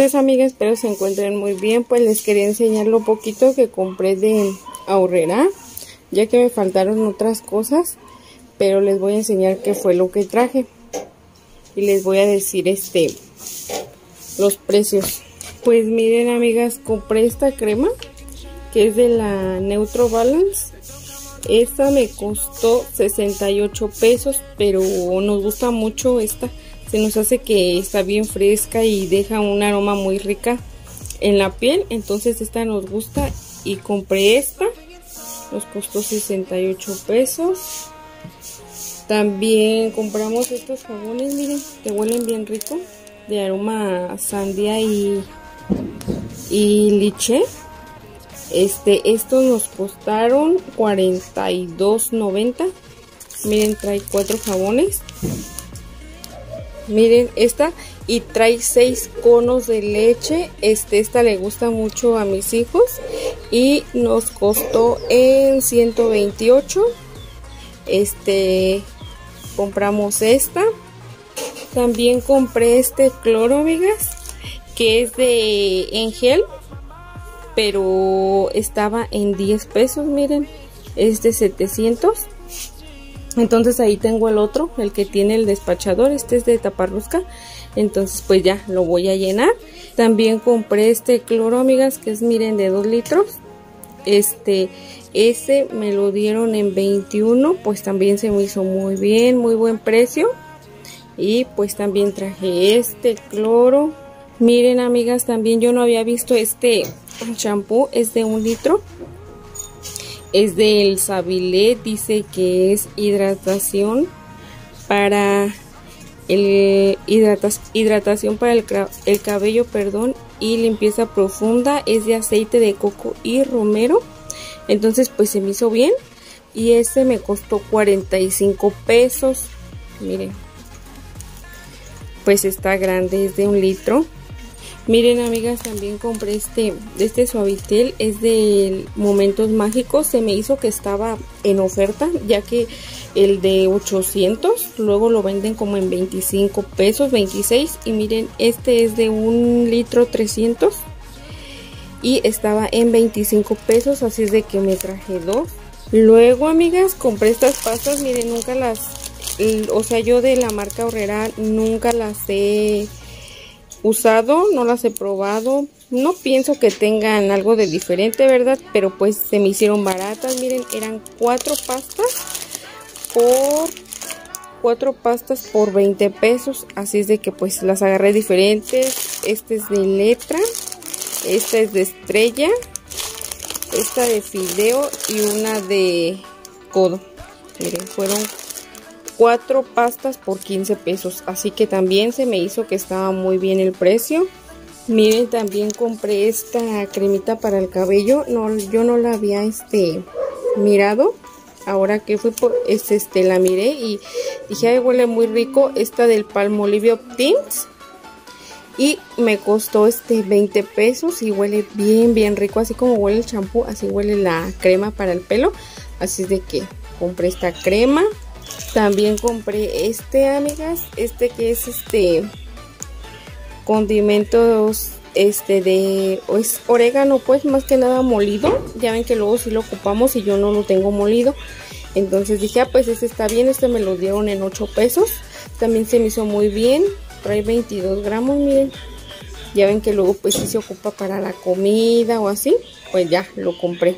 Amigas, espero se encuentren muy bien. Pues les quería enseñar lo poquito que compré de ahorrera, ya que me faltaron otras cosas, pero les voy a enseñar qué fue lo que traje. Y les voy a decir este los precios. Pues miren amigas, compré esta crema que es de la Neutro Balance. Esta me costó 68 pesos, pero nos gusta mucho esta se nos hace que está bien fresca y deja un aroma muy rica en la piel. Entonces esta nos gusta y compré esta. Nos costó 68 pesos. También compramos estos jabones miren que huelen bien rico de aroma sandía y y liche. Este estos nos costaron 42.90 miren trae cuatro jabones miren esta y trae seis conos de leche. Este esta le gusta mucho a mis hijos. Y nos costó en 128 este compramos esta. También compré este cloro amigas que es de en gel pero estaba en 10 pesos miren. Es de 700 entonces ahí tengo el otro, el que tiene el despachador, este es de taparrosca. Entonces pues ya lo voy a llenar. También compré este cloro, amigas, que es miren de 2 litros. Este, ese me lo dieron en 21, pues también se me hizo muy bien, muy buen precio. Y pues también traje este cloro. Miren amigas, también yo no había visto este shampoo, es de un litro es del Sabilé, dice que es hidratación para el hidratación para el, el, cabello, perdón, y limpieza profunda, es de aceite de coco y romero. Entonces, pues se me hizo bien y este me costó 45 pesos. Miren. Pues está grande, es de un litro. Miren amigas, también compré este, este suavitel, es de Momentos Mágicos, se me hizo que estaba en oferta, ya que el de 800, luego lo venden como en 25 pesos, 26, y miren, este es de un litro 300, y estaba en 25 pesos, así es de que me traje dos. Luego amigas, compré estas pastas, miren, nunca las, o sea, yo de la marca Horrera nunca las he usado, no las he probado. No pienso que tengan algo de diferente, ¿verdad? Pero pues se me hicieron baratas. Miren, eran cuatro pastas por cuatro pastas por 20 pesos. Así es de que pues las agarré diferentes. Este es de letra. Esta es de estrella. Esta de fideo y una de codo. Miren, fueron cuatro pastas por 15 pesos. Así que también se me hizo que estaba muy bien el precio. Miren también compré esta cremita para el cabello. No yo no la había este mirado. Ahora que fui por este, este la miré y dije ay huele muy rico esta del Palmolive Tints y me costó este 20 pesos y huele bien bien rico. Así como huele el champú así huele la crema para el pelo. Así de que compré esta crema también compré este, amigas, este que es este condimentos este de es orégano pues más que nada molido. Ya ven que luego si lo ocupamos y yo no lo tengo molido. Entonces dije ah pues este está bien este me lo dieron en 8 pesos también se me hizo muy bien trae 22 gramos miren. Ya ven que luego pues si se ocupa para la comida o así pues ya lo compré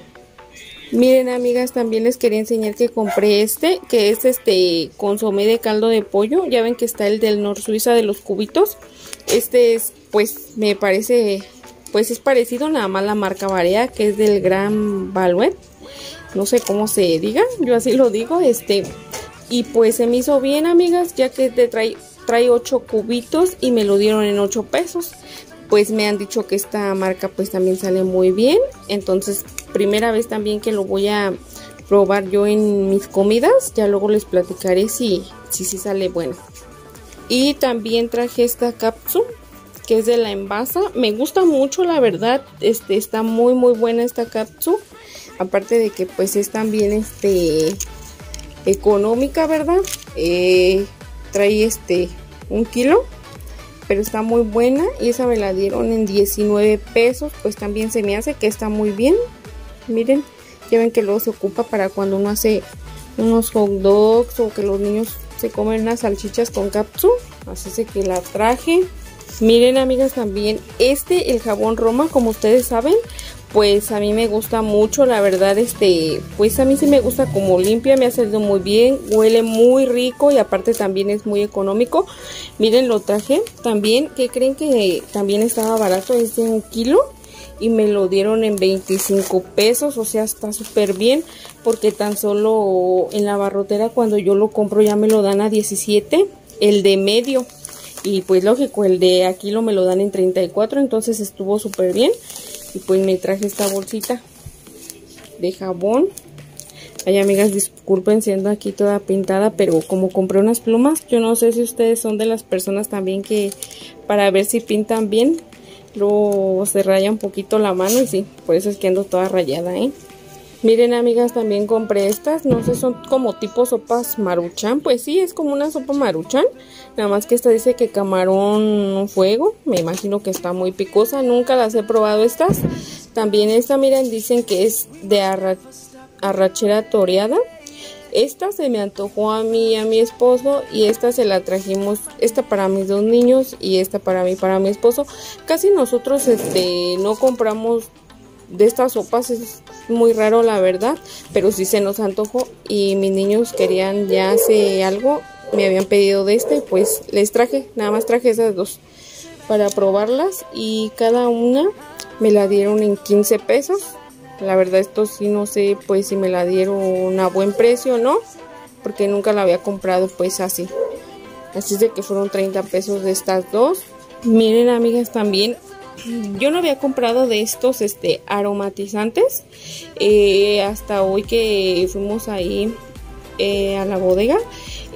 Miren amigas, también les quería enseñar que compré este, que es este consomé de caldo de pollo. Ya ven que está el del Nor Suiza de los cubitos. Este es, pues, me parece, pues es parecido, nada más la marca varía, que es del Gran Baluet. No sé cómo se diga, yo así lo digo, este. Y pues se me hizo bien, amigas, ya que te trae, trae 8 cubitos y me lo dieron en 8 pesos pues me han dicho que esta marca pues también sale muy bien. Entonces primera vez también que lo voy a probar yo en mis comidas. Ya luego les platicaré si si, si sale bueno. Y también traje esta cápsula que es de la envasa. Me gusta mucho la verdad. Este está muy muy buena esta cápsula aparte de que pues es también este económica verdad eh, trae este un kilo pero está muy buena y esa me la dieron en 19 pesos, pues también se me hace que está muy bien. Miren, ya ven que luego se ocupa para cuando uno hace unos hot dogs o que los niños se comen unas salchichas con cápsula. Así se que la traje. Miren amigas también, este, el jabón Roma, como ustedes saben, pues a mí me gusta mucho, la verdad, este, pues a mí sí me gusta como limpia, me ha salido muy bien, huele muy rico y aparte también es muy económico. Miren, lo traje también, que creen que también estaba barato? Es de un kilo y me lo dieron en 25 pesos, o sea, está súper bien porque tan solo en la barrotera cuando yo lo compro ya me lo dan a 17, el de medio. Y pues lógico, el de aquí lo me lo dan en 34, entonces estuvo súper bien. Y pues me traje esta bolsita de jabón. Ay, amigas, disculpen siendo aquí toda pintada, pero como compré unas plumas, yo no sé si ustedes son de las personas también que para ver si pintan bien, luego se raya un poquito la mano y sí, por eso es que ando toda rayada, ¿eh? Miren, amigas, también compré estas, no sé, son como tipo sopas maruchan, pues sí, es como una sopa maruchan, nada más que esta dice que camarón fuego, me imagino que está muy picosa, nunca las he probado estas. También esta, miren, dicen que es de arrachera toreada. Esta se me antojó a mí y a mi esposo y esta se la trajimos, esta para mis dos niños y esta para mí, para mi esposo. Casi nosotros este, no compramos de estas sopas muy raro la verdad, pero sí se nos antojó y mis niños querían ya hace algo, me habían pedido de este, pues les traje, nada más traje esas dos para probarlas y cada una me la dieron en 15 pesos. La verdad esto sí no sé pues si me la dieron a buen precio o no, porque nunca la había comprado pues así. Así es de que fueron 30 pesos de estas dos. Miren amigas también yo no había comprado de estos este aromatizantes. Eh, hasta hoy que fuimos ahí eh, a la bodega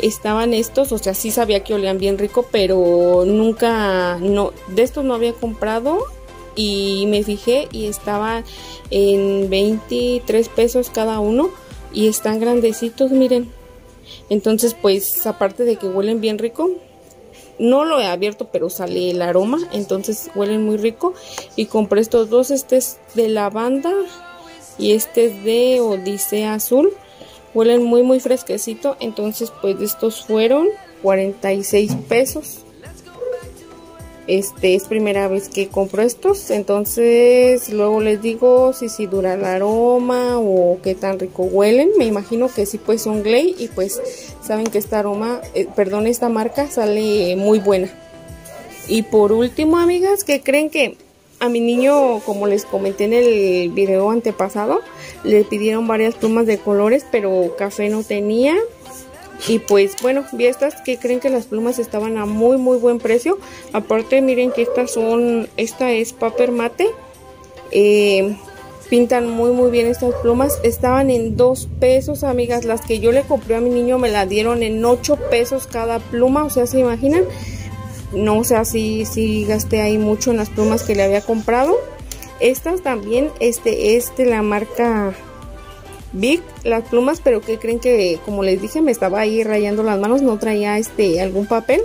estaban estos o sea sí sabía que olían bien rico pero nunca no de estos no había comprado y me fijé y estaba en 23 pesos cada uno y están grandecitos miren. Entonces pues aparte de que huelen bien rico no lo he abierto, pero sale el aroma, entonces huelen muy rico. Y compré estos dos, este es de lavanda y este es de Odisea Azul. Huelen muy muy fresquecito, entonces pues estos fueron 46 pesos. Este es primera vez que compro estos, entonces luego les digo si si dura el aroma o qué tan rico huelen. Me imagino que sí pues son Glay y pues saben que esta aroma, eh, perdón, esta marca sale muy buena. Y por último, amigas, que creen que a mi niño, como les comenté en el video antepasado, le pidieron varias plumas de colores, pero café no tenía. Y pues bueno, vi estas que creen que las plumas estaban a muy muy buen precio. Aparte miren que estas son, esta es paper mate. Eh, pintan muy muy bien estas plumas. Estaban en 2 pesos amigas. Las que yo le compré a mi niño me las dieron en 8 pesos cada pluma. O sea, ¿se imaginan? No sé si, si gasté ahí mucho en las plumas que le había comprado. Estas también, este es de la marca Big las plumas, pero que creen que, como les dije, me estaba ahí rayando las manos, no traía este algún papel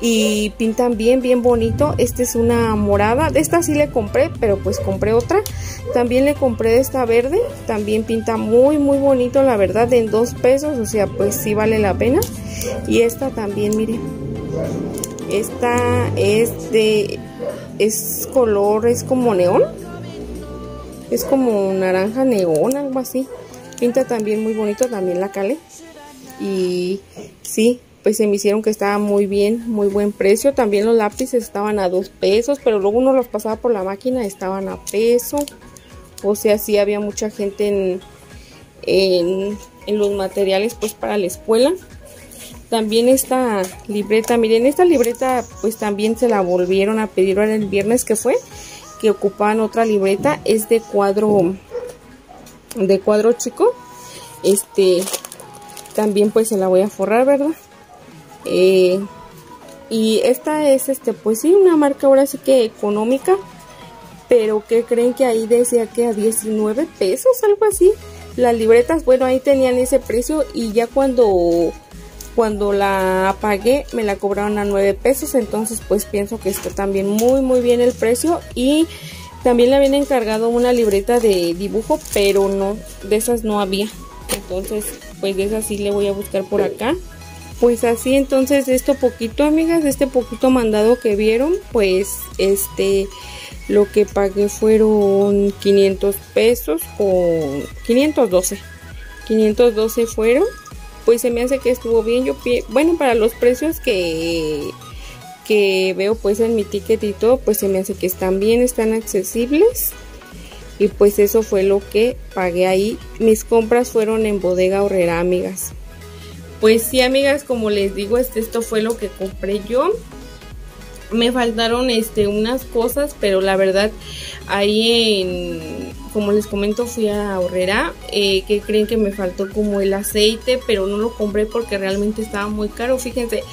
y pintan bien bien bonito. Esta es una morada. De esta sí le compré pero pues compré otra. También le compré esta verde. También pinta muy muy bonito la verdad en dos pesos. O sea pues sí vale la pena. Y esta también miren esta es de es color es como neón. Es como naranja neón algo así Pinta también muy bonito, también la cale. Y sí, pues se me hicieron que estaba muy bien, muy buen precio. También los lápices estaban a dos pesos, pero luego uno los pasaba por la máquina, estaban a peso. O sea, sí había mucha gente en, en, en los materiales pues para la escuela. También esta libreta, miren, esta libreta pues también se la volvieron a pedir ahora el viernes que fue, que ocupaban otra libreta, es de cuadro de cuadro chico este también pues se la voy a forrar verdad eh, y esta es este pues sí una marca ahora sí que económica pero que creen que ahí decía que a 19 pesos algo así las libretas bueno ahí tenían ese precio y ya cuando cuando la pagué me la cobraron a 9 pesos entonces pues pienso que está también muy muy bien el precio y también le habían encargado una libreta de dibujo pero no de esas no había. Entonces pues de esas sí le voy a buscar por acá. Pues así entonces esto poquito amigas este poquito mandado que vieron pues este lo que pagué fueron 500 pesos con 512 512 fueron. Pues se me hace que estuvo bien. Yo bueno para los precios que que veo pues en mi ticket y todo pues se me hace que están bien están accesibles y pues eso fue lo que pagué ahí mis compras fueron en bodega horrera amigas pues sí, amigas, como les digo, este, esto fue lo que compré yo. Me faltaron este, unas cosas, pero la verdad, ahí en, como les comento, fui a Horrera. Eh, que creen que me faltó como el aceite, pero no lo compré porque realmente estaba muy caro. Fíjense,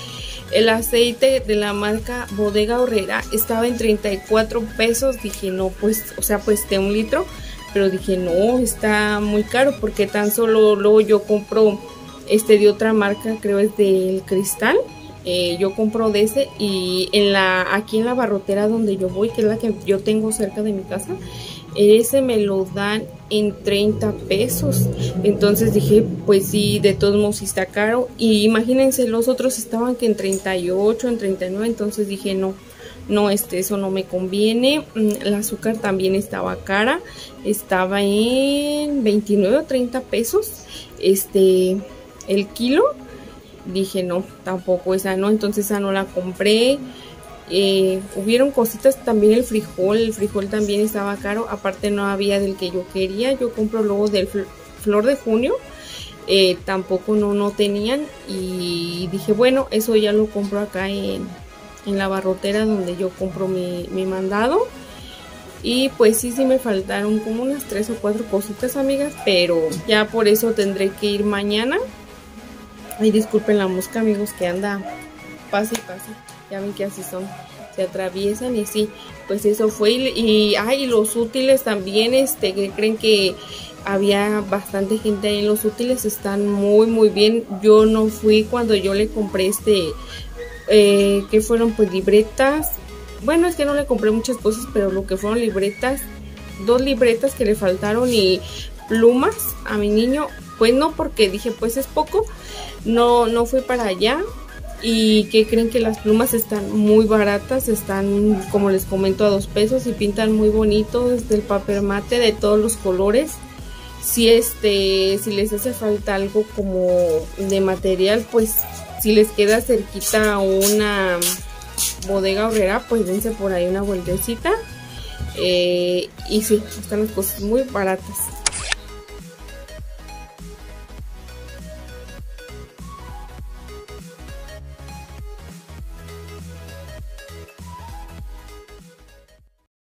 el aceite de la marca Bodega Horrera estaba en 34 pesos. Dije, no, pues, o sea, pues de un litro. Pero dije, no, está muy caro porque tan solo luego yo compro este de otra marca creo es del cristal eh, yo compro de ese y en la aquí en la barrotera donde yo voy que es la que yo tengo cerca de mi casa ese me lo dan en 30 pesos entonces dije pues sí de todos modos está caro y imagínense los otros estaban que en 38 en 39 entonces dije no no este eso no me conviene mm, el azúcar también estaba cara estaba en 29 o 30 pesos este el kilo. Dije, no, tampoco esa no, entonces esa no la compré. Eh, hubieron cositas también el frijol, el frijol también estaba caro, aparte no había del que yo quería, yo compro luego del flor de junio, eh, tampoco no, no tenían y dije bueno, eso ya lo compro acá en, en la barrotera donde yo compro mi, mi mandado y pues sí, sí me faltaron como unas tres o cuatro cositas amigas, pero ya por eso tendré que ir mañana Ay, disculpen la mosca, amigos, que anda pase y pase. Ya ven que así son. Se atraviesan y sí, pues eso fue. Y, ay, los útiles también, este, que creen que había bastante gente ahí. Los útiles están muy, muy bien. Yo no fui cuando yo le compré este, eh, que fueron pues libretas. Bueno, es que no le compré muchas cosas, pero lo que fueron libretas, dos libretas que le faltaron y plumas a mi niño. Pues no, porque dije, pues es poco no, no fui para allá y que creen que las plumas están muy baratas, están como les comento a dos pesos y pintan muy bonito desde el papel mate de todos los colores. Si este, si les hace falta algo como de material, pues si les queda cerquita una bodega horrera, pues dense por ahí una vueltecita. Eh, y sí, están las cosas muy baratas.